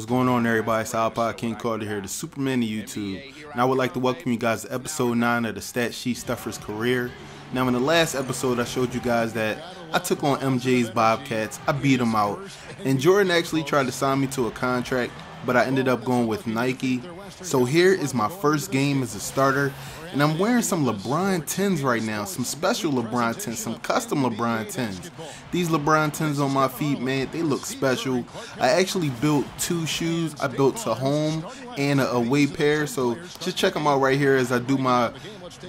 What's going on, everybody? iPodKingCarter here, the Superman of YouTube. And I would like to welcome you guys to episode 9 of the Stat Sheet Stuffer's career. Now, in the last episode, I showed you guys that I took on MJ's Bobcats. I beat them out. And Jordan actually tried to sign me to a contract, but I ended up going with Nike. So here is my first game as a starter. And I'm wearing some LeBron 10s right now, some special LeBron 10s, some custom LeBron 10s. These LeBron 10s on my feet, man, they look special. I actually built two shoes. I built a home and a away pair. So just check them out right here as I do my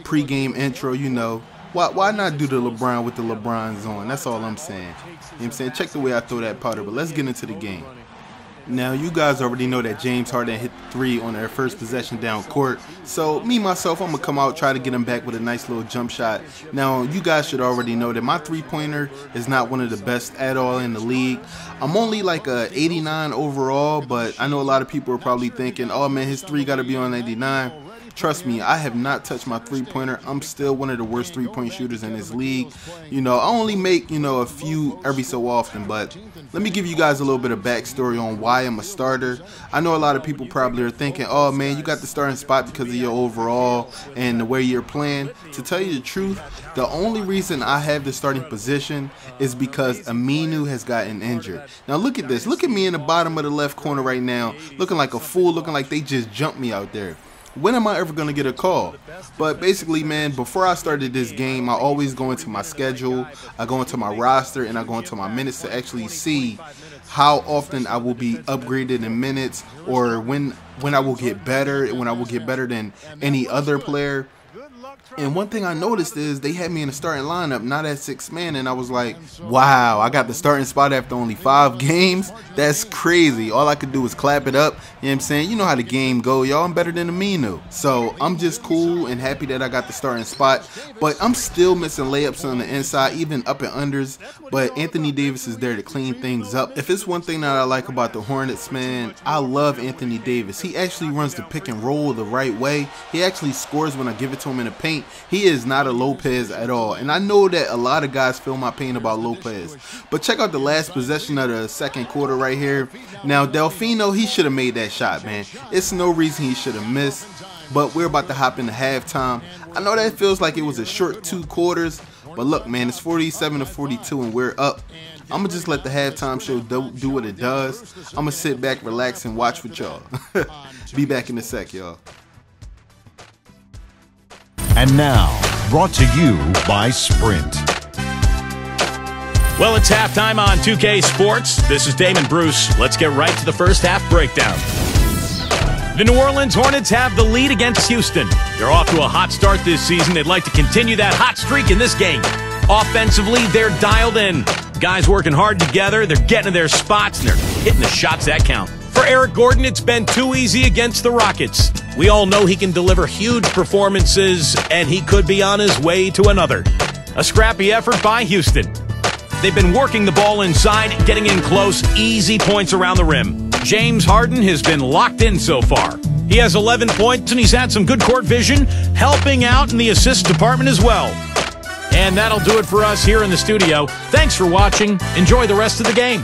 pregame intro, you know. Why, why not do the LeBron with the LeBrons on? That's all I'm saying. You know I'm saying? Check the way I throw that powder, but let's get into the game. Now, you guys already know that James Harden hit three on their first possession down court. So, me, myself, I'm going to come out, try to get him back with a nice little jump shot. Now, you guys should already know that my three-pointer is not one of the best at all in the league. I'm only like a 89 overall, but I know a lot of people are probably thinking, oh, man, his three got to be on 89. Trust me, I have not touched my three pointer. I'm still one of the worst three point shooters in this league. You know, I only make, you know, a few every so often, but let me give you guys a little bit of backstory on why I'm a starter. I know a lot of people probably are thinking, oh man, you got the starting spot because of your overall and the way you're playing. To tell you the truth, the only reason I have the starting position is because Aminu has gotten injured. Now look at this. Look at me in the bottom of the left corner right now, looking like a fool, looking like they just jumped me out there when am I ever going to get a call? But basically, man, before I started this game, I always go into my schedule, I go into my roster, and I go into my minutes to actually see how often I will be upgraded in minutes or when when I will get better, when I will get better than any other player. And one thing I noticed is they had me in the starting lineup, not at six man, and I was like, wow, I got the starting spot after only five games. That's crazy. All I could do was clap it up. You know what I'm saying? You know how the game go, y'all. I'm better than Aminu. So I'm just cool and happy that I got the starting spot. But I'm still missing layups on the inside, even up and unders. But Anthony Davis is there to clean things up. If it's one thing that I like about the Hornets, man, I love Anthony Davis. He actually runs the pick and roll the right way. He actually scores when I give it to him in the paint paint. He is not a Lopez at all. And I know that a lot of guys feel my pain about Lopez. But check out the last possession of the second quarter right here. Now, Delfino, he should have made that shot, man. It's no reason he should have missed. But we're about to hop into halftime. I know that feels like it was a short two quarters. But look, man, it's 47 to 42 and we're up. I'm gonna just let the halftime show do, do what it does. I'm gonna sit back, relax, and watch with y'all. Be back in a sec, y'all. And now, brought to you by Sprint. Well, it's halftime on 2K Sports. This is Damon Bruce. Let's get right to the first half breakdown. The New Orleans Hornets have the lead against Houston. They're off to a hot start this season. They'd like to continue that hot streak in this game. Offensively, they're dialed in. Guys working hard together. They're getting to their spots and they're hitting the shots that count. For Eric Gordon, it's been too easy against the Rockets. We all know he can deliver huge performances, and he could be on his way to another. A scrappy effort by Houston. They've been working the ball inside, getting in close, easy points around the rim. James Harden has been locked in so far. He has 11 points, and he's had some good court vision, helping out in the assist department as well. And that'll do it for us here in the studio. Thanks for watching. Enjoy the rest of the game.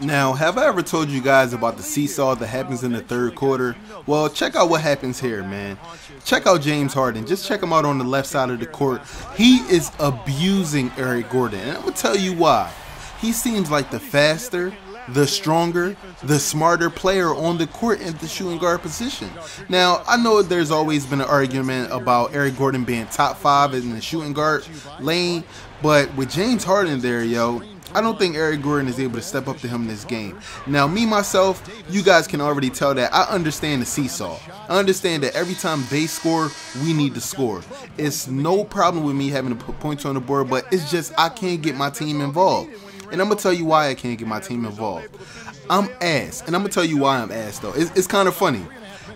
Now, have I ever told you guys about the seesaw that happens in the third quarter? Well, check out what happens here, man. Check out James Harden. Just check him out on the left side of the court. He is abusing Eric Gordon. And I'm going to tell you why. He seems like the faster, the stronger, the smarter player on the court in the shooting guard position. Now, I know there's always been an argument about Eric Gordon being top five in the shooting guard lane, but with James Harden there, yo, I don't think Eric Gordon is able to step up to him in this game. Now, me, myself, you guys can already tell that I understand the seesaw. I understand that every time they score, we need to score. It's no problem with me having to put points on the board, but it's just I can't get my team involved. And I'm going to tell you why I can't get my team involved. I'm ass. And I'm going to tell you why I'm ass, though. It's, it's kind of funny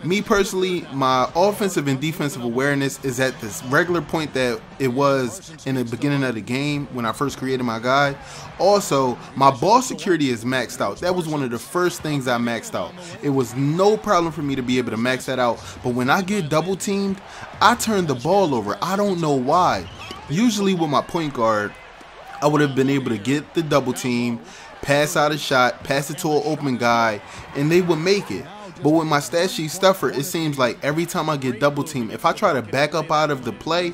me personally, my offensive and defensive awareness is at this regular point that it was in the beginning of the game when I first created my guide. Also, my ball security is maxed out. That was one of the first things I maxed out. It was no problem for me to be able to max that out. But when I get double teamed, I turn the ball over. I don't know why. Usually with my point guard, I would have been able to get the double team, pass out a shot, pass it to an open guy, and they would make it. But with my stat sheet stuffer, it seems like every time I get double team, if I try to back up out of the play,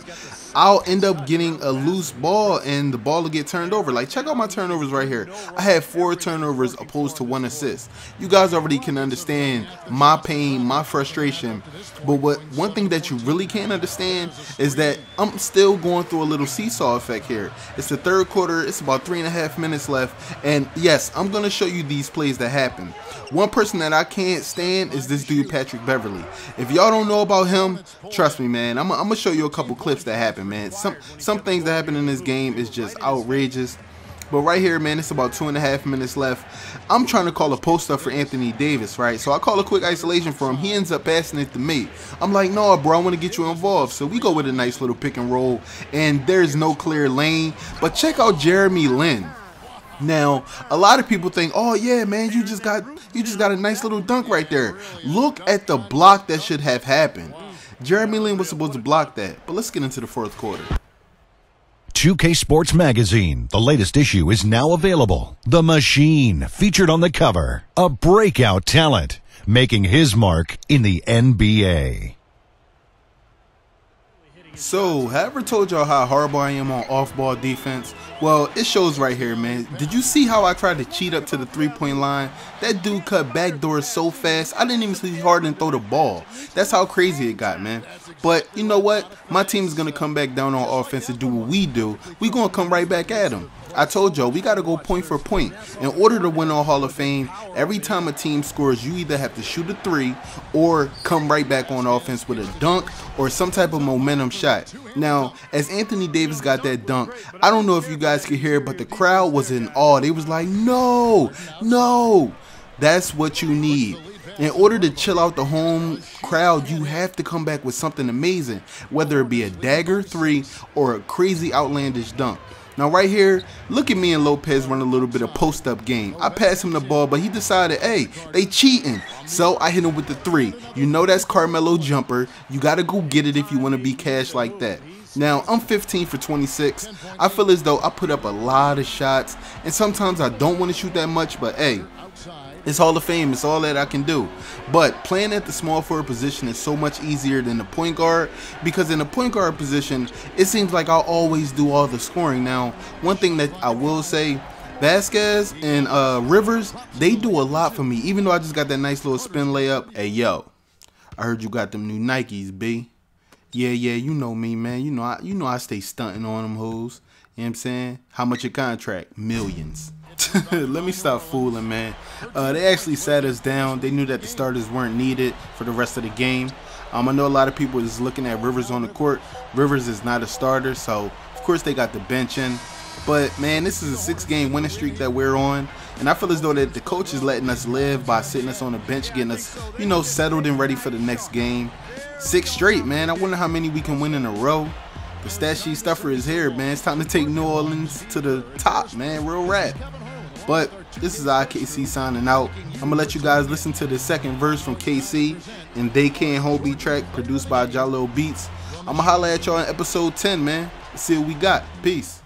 I'll end up getting a loose ball and the ball will get turned over. Like, check out my turnovers right here. I had four turnovers opposed to one assist. You guys already can understand my pain, my frustration. But what one thing that you really can't understand is that I'm still going through a little seesaw effect here. It's the third quarter, it's about three and a half minutes left. And yes, I'm going to show you these plays that happen. One person that I can't stand is this dude, Patrick Beverley. If y'all don't know about him, trust me, man. I'm, I'm going to show you a couple clips that happen, man. Some, some things that happen in this game is just outrageous. But right here, man, it's about two and a half minutes left. I'm trying to call a post up for Anthony Davis, right? So I call a quick isolation for him. He ends up passing it to me. I'm like, no, bro, I want to get you involved. So we go with a nice little pick and roll, and there's no clear lane. But check out Jeremy Lin. Now, a lot of people think, "Oh yeah, man, you just got you just got a nice little dunk right there." Look at the block that should have happened. Jeremy Lin was supposed to block that. But let's get into the fourth quarter. 2K Sports Magazine, the latest issue is now available. The Machine, featured on the cover, a breakout talent, making his mark in the NBA. So, have I ever told y'all how horrible I am on off-ball defense? Well, it shows right here, man. Did you see how I tried to cheat up to the three-point line? That dude cut back doors so fast, I didn't even see Harden throw the ball. That's how crazy it got, man. But you know what? My team is going to come back down on offense and do what we do. we going to come right back at them. I told y'all we got to go point for point. In order to win on Hall of Fame, every time a team scores, you either have to shoot a three or come right back on offense with a dunk or some type of momentum shot. Now, as Anthony Davis got that dunk, I don't know if you guys could hear, but the crowd was in awe. They was like, no, no. That's what you need. In order to chill out the home crowd, you have to come back with something amazing, whether it be a dagger three or a crazy outlandish dunk. Now right here, look at me and Lopez run a little bit of post-up game. I passed him the ball, but he decided, hey, they cheating. So I hit him with the three. You know that's Carmelo jumper. You got to go get it if you want to be cash like that. Now, I'm 15 for 26. I feel as though I put up a lot of shots, and sometimes I don't want to shoot that much, but hey, it's Hall of Fame. It's all that I can do. But playing at the small forward position is so much easier than the point guard because in the point guard position, it seems like I'll always do all the scoring. Now, one thing that I will say, Vasquez and uh, Rivers, they do a lot for me. Even though I just got that nice little spin layup. Hey, yo, I heard you got them new Nikes, B. Yeah, yeah, you know me, man. You know I, you know I stay stunting on them hoes. You know what I'm saying? How much your contract? Millions. Let me stop fooling, man. Uh, they actually sat us down. They knew that the starters weren't needed for the rest of the game. Um, I know a lot of people is looking at Rivers on the court. Rivers is not a starter, so of course they got the bench in. But man, this is a six-game winning streak that we're on, and I feel as though that the coach is letting us live by sitting us on the bench, getting us, you know, settled and ready for the next game. Six straight, man. I wonder how many we can win in a row. The stat sheet stuffer is here, man. It's time to take New Orleans to the top, man. Real rap. But this is IKC signing out. I'm gonna let you guys listen to the second verse from KC and They Can't Hold Me track produced by Jalo Beats. I'm gonna holler at y'all in episode 10, man. Let's see what we got. Peace.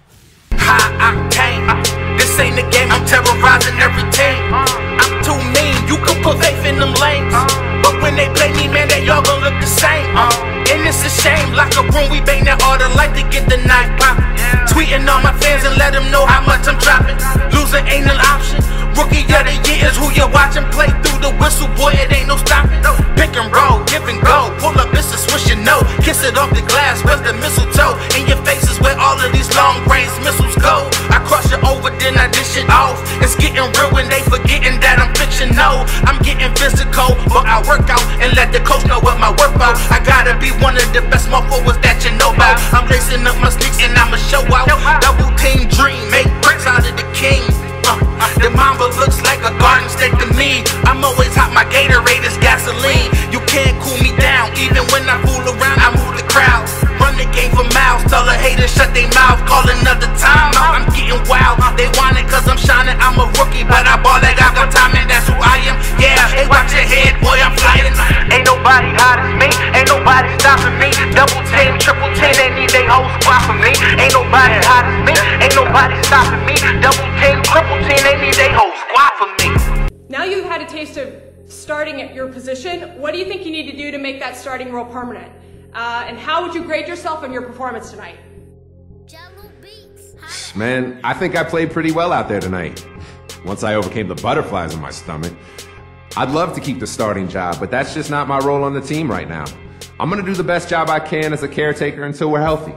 Hi, I came. This ain't the game, I'm terrorizing every team. Of the best small forwards that you know about. I'm lacing up my sneaks and I'ma show out. Double team dream, starting at your position. What do you think you need to do to make that starting role permanent? Uh, and how would you grade yourself on your performance tonight? Man, I think I played pretty well out there tonight. Once I overcame the butterflies in my stomach. I'd love to keep the starting job, but that's just not my role on the team right now. I'm gonna do the best job I can as a caretaker until we're healthy.